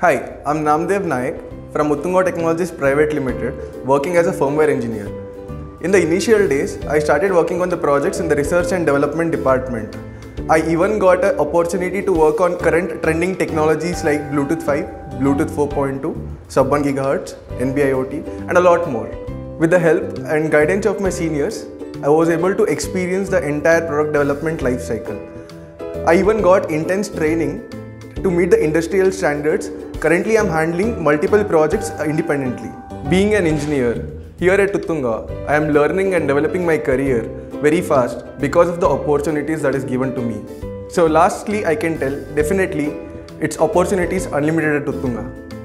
Hi, I'm Namdev Nayak from Utthunga Technologies Private Limited, working as a firmware engineer. In the initial days, I started working on the projects in the research and development department. I even got an opportunity to work on current trending technologies like Bluetooth 5, Bluetooth 4.2, sub 1 GHz, NB-IoT, and a lot more. With the help and guidance of my seniors, I was able to experience the entire product development life cycle. I even got intense training to meet the industrial standards. Currently, I'm handling multiple projects uh, independently. Being an engineer, here at Utthunga, I am learning and developing my career very fast because of the opportunities that is given to me. So lastly, I can tell definitely its opportunities unlimited at Utthunga.